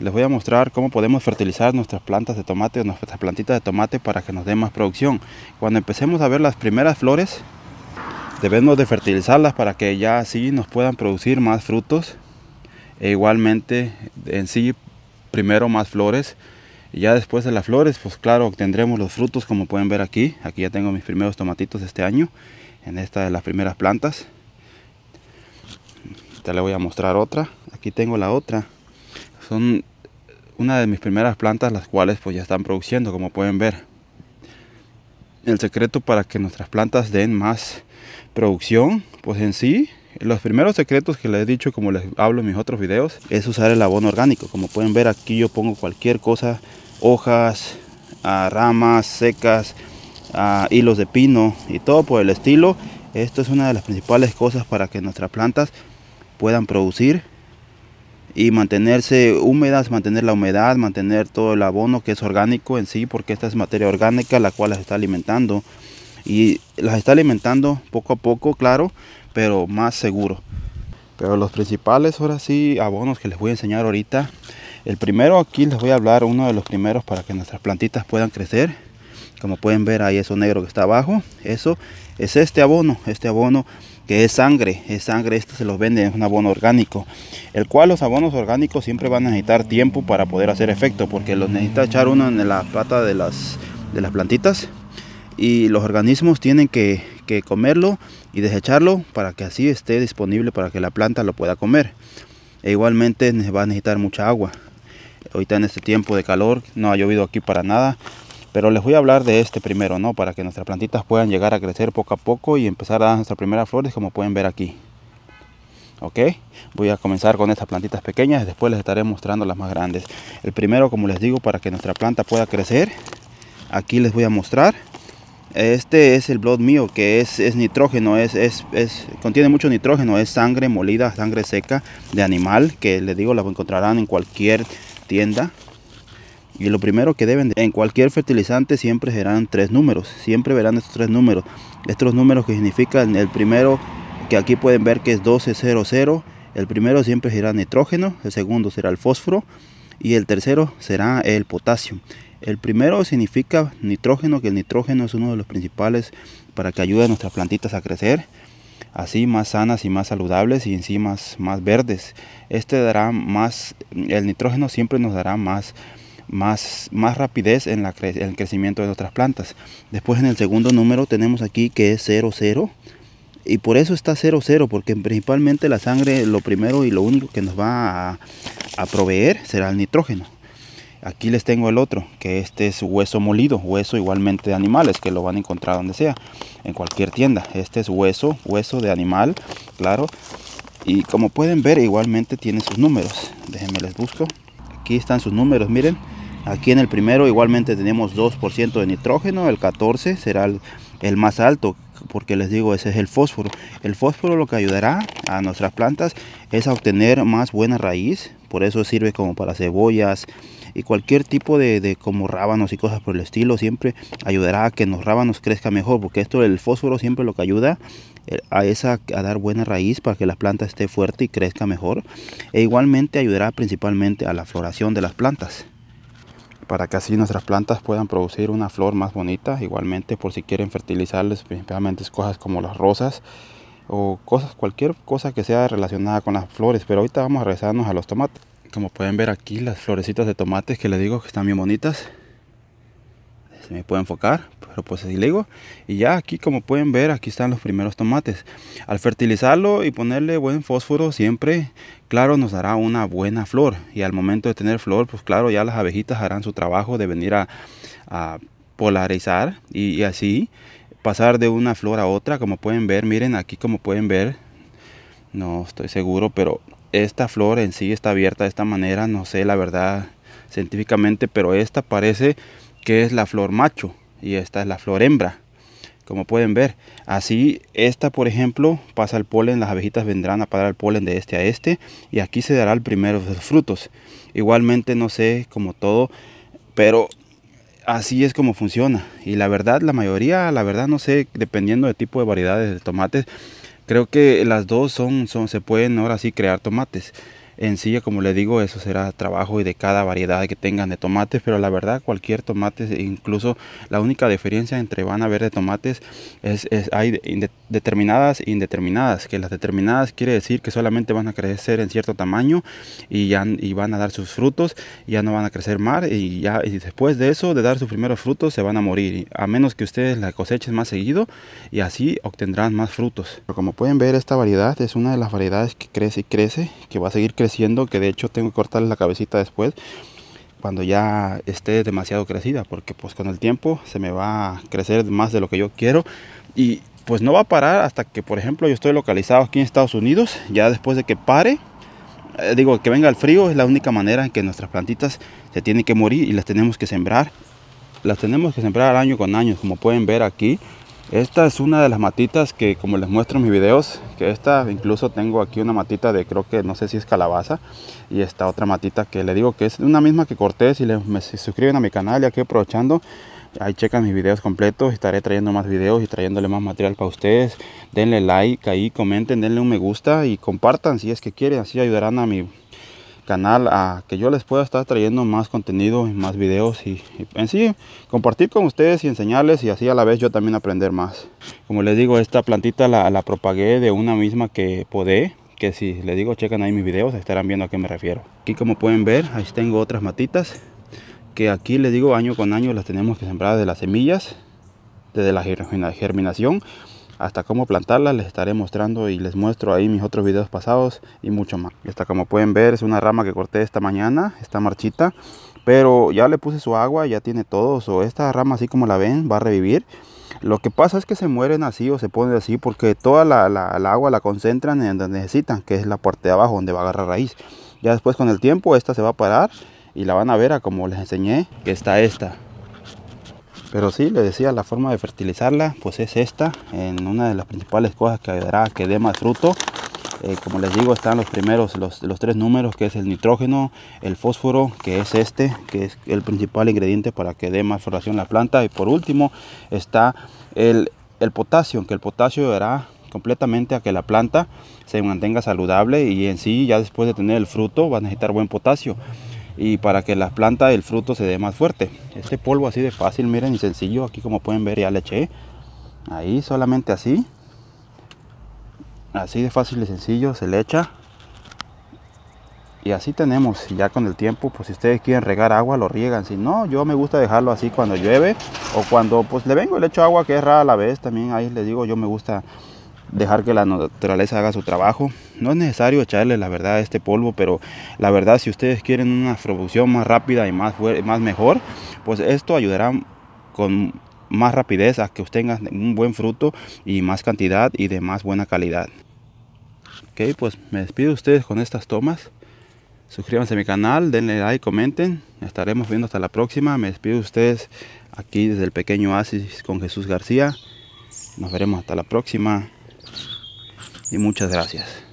Les voy a mostrar cómo podemos fertilizar nuestras plantas de tomate o nuestras plantitas de tomate para que nos den más producción. Cuando empecemos a ver las primeras flores, debemos de fertilizarlas para que ya así nos puedan producir más frutos. E igualmente en sí, primero más flores. Y ya después de las flores, pues claro, obtendremos los frutos como pueden ver aquí. Aquí ya tengo mis primeros tomatitos este año. En esta de las primeras plantas. Te le voy a mostrar otra. Aquí tengo la otra son una de mis primeras plantas las cuales pues ya están produciendo como pueden ver. El secreto para que nuestras plantas den más producción pues en sí los primeros secretos que les he dicho como les hablo en mis otros videos es usar el abono orgánico. Como pueden ver aquí yo pongo cualquier cosa hojas ramas secas hilos de pino y todo por el estilo. Esto es una de las principales cosas para que nuestras plantas puedan producir y mantenerse húmedas, mantener la humedad, mantener todo el abono que es orgánico en sí, porque esta es materia orgánica la cual las está alimentando y las está alimentando poco a poco, claro, pero más seguro. Pero los principales ahora sí abonos que les voy a enseñar ahorita, el primero aquí les voy a hablar uno de los primeros para que nuestras plantitas puedan crecer. Como pueden ver ahí eso negro que está abajo, eso es este abono, este abono que es sangre, es sangre, esto se los vende, es un abono orgánico, el cual los abonos orgánicos siempre van a necesitar tiempo para poder hacer efecto, porque los necesita echar uno en la pata de las, de las plantitas y los organismos tienen que, que comerlo y desecharlo para que así esté disponible para que la planta lo pueda comer. E igualmente va a necesitar mucha agua. Ahorita en este tiempo de calor no ha llovido aquí para nada, pero les voy a hablar de este primero, ¿no? Para que nuestras plantitas puedan llegar a crecer poco a poco y empezar a dar nuestras primeras flores como pueden ver aquí. ¿Ok? Voy a comenzar con estas plantitas pequeñas y después les estaré mostrando las más grandes. El primero, como les digo, para que nuestra planta pueda crecer, aquí les voy a mostrar. Este es el blood mío, que es, es nitrógeno, es, es, es, contiene mucho nitrógeno, es sangre molida, sangre seca de animal, que les digo, la encontrarán en cualquier tienda y lo primero que deben, de, en cualquier fertilizante siempre serán tres números, siempre verán estos tres números. Estos números que significan el primero, que aquí pueden ver que es 1200, el primero siempre será nitrógeno, el segundo será el fósforo y el tercero será el potasio. El primero significa nitrógeno, que el nitrógeno es uno de los principales para que ayude a nuestras plantitas a crecer así más sanas y más saludables y en sí más, más verdes. Este dará más, el nitrógeno siempre nos dará más más, más rapidez en, el crecimiento de nuestras plantas. Después en el segundo número tenemos aquí que es 00 y por eso está 00 porque principalmente la sangre lo primero y lo único que nos va a, a proveer será el nitrógeno. Aquí les tengo el otro, que este es hueso molido, hueso igualmente de animales, que lo van a encontrar donde sea, en cualquier tienda. Este es hueso, hueso de animal, claro. Y como pueden ver, igualmente tiene sus números. Déjenme les busco. Aquí están sus números, miren. Aquí en el primero igualmente tenemos 2% de nitrógeno, el 14 será el, más alto, porque les digo, ese es el fósforo. El fósforo lo que ayudará a nuestras plantas es a obtener más buena raíz, por eso sirve como para cebollas y cualquier tipo de, como rábanos y cosas por el estilo, siempre ayudará a que los rábanos crezcan mejor, porque esto el fósforo siempre lo que ayuda eh, a esa a dar buena raíz para que la planta esté fuerte y crezca mejor e igualmente ayudará principalmente a la floración de las plantas para que así nuestras plantas puedan producir una flor más bonita. Igualmente por si quieren fertilizarles principalmente cosas como las rosas o cosas, cualquier cosa que sea relacionada con las flores. Pero ahorita vamos a regresarnos a los tomates. Como pueden ver aquí las florecitas de tomates que les digo que están bien bonitas se me puede enfocar, pero pues así le digo. Y ya aquí como pueden ver, aquí están los primeros tomates. Al fertilizarlo y ponerle buen fósforo siempre, claro, nos dará una buena flor. Y al momento de tener flor, pues claro, ya las abejitas harán su trabajo de venir a, polarizar y, así pasar de una flor a otra. Como pueden ver, miren aquí como pueden ver, no estoy seguro, pero esta flor en sí está abierta de esta manera, no sé la verdad científicamente, pero esta parece que es la flor macho y esta es la flor hembra. Como pueden ver, así esta por ejemplo pasa el polen, las abejitas vendrán a parar el polen de este a este y aquí se dará el primero de los frutos. Igualmente no sé como todo, pero así es como funciona. Y la verdad, la mayoría, la verdad no sé, dependiendo del tipo de variedades de tomates, creo que las dos son, son se pueden ahora sí crear tomates. En sí, como le digo, eso será trabajo y de cada variedad que tengan de tomates, pero la verdad cualquier tomate, incluso la única diferencia entre van a ver de tomates es, hay determinadas e indeterminadas, que las determinadas quiere decir que solamente van a crecer en cierto tamaño y ya y van a dar sus frutos, ya no van a crecer más y ya después de eso, de dar sus primeros frutos, se van a morir, a menos que ustedes la cosechen más seguido y así obtendrán más frutos. Pero como pueden ver, esta variedad es una de las variedades que crece y crece, que va a seguir creciendo creciendo que de hecho tengo que cortarle la cabecita después cuando ya esté demasiado crecida porque pues con el tiempo se me va a crecer más de lo que yo quiero y pues no va a parar hasta que por ejemplo yo estoy localizado aquí en Estados Unidos ya después de que pare eh, digo que venga el frío es la única manera en que nuestras plantitas se tienen que morir y las tenemos que sembrar. Las tenemos que sembrar año con año como pueden ver aquí. Esta es una de las matitas que como les muestro en mis videos, que esta incluso tengo aquí una matita de creo que no sé si es calabaza y esta otra matita que le digo que es una misma que corté, si, le, me, suscriben a mi canal ya que aprovechando, ahí checan mis videos completos, estaré trayendo más videos y trayéndole más material para ustedes, denle like ahí, comenten, denle un me gusta y compartan si es que quieren, así ayudarán a mi canal a que yo les pueda estar trayendo más contenido y más videos y, en sí compartir con ustedes y enseñarles y así a la vez yo también aprender más. Como les digo, esta plantita la, la propagué de una misma que podé, que si les digo checan ahí mis videos estarán viendo a qué me refiero. Aquí como pueden ver, ahí tengo otras matitas que aquí les digo año con año las tenemos que sembrar de las semillas, desde la germinación hasta cómo plantarla les estaré mostrando y les muestro ahí mis otros videos pasados y mucho más. Esta como pueden ver es una rama que corté esta mañana, está marchita, pero ya le puse su agua, ya tiene todo, o esta rama así como la ven va a revivir. Lo que pasa es que se mueren así o se ponen así porque toda la, agua la concentran en donde necesitan, que es la parte de abajo donde va a agarrar raíz. Ya después con el tiempo esta se va a parar y la van a ver a como les enseñé, que está esta. Pero sí, le decía, la forma de fertilizarla pues es esta, en una de las principales cosas que ayudará a que dé más fruto. Eh, como les digo, están los primeros, los, los, tres números, que es el nitrógeno, el fósforo, que es este, que es el principal ingrediente para que dé más floración la planta. Y por último está el, el potasio, que el potasio ayudará completamente a que la planta se mantenga saludable y en sí ya después de tener el fruto va a necesitar buen potasio y para que la planta el fruto se dé más fuerte. Este polvo así de fácil, miren, y sencillo, aquí como pueden ver ya le eché. Ahí solamente así. Así de fácil y sencillo se le echa. Y así tenemos, ya con el tiempo, pues si ustedes quieren regar agua, lo riegan. Si no, yo me gusta dejarlo así cuando llueve o cuando pues le vengo le echo agua que es rara a la vez. También ahí les digo, yo me gusta dejar que la naturaleza haga su trabajo. No es necesario echarle la verdad a este polvo, pero la verdad si ustedes quieren una producción más rápida y más, más mejor, pues esto ayudará con más rapidez a que obtengan un buen fruto y más cantidad y de más buena calidad. Ok, pues me despido de ustedes con estas tomas. Suscríbanse a mi canal, denle like, comenten. Estaremos viendo hasta la próxima. Me despido de ustedes aquí desde el pequeño oasis con Jesús García. Nos veremos hasta la próxima y muchas gracias.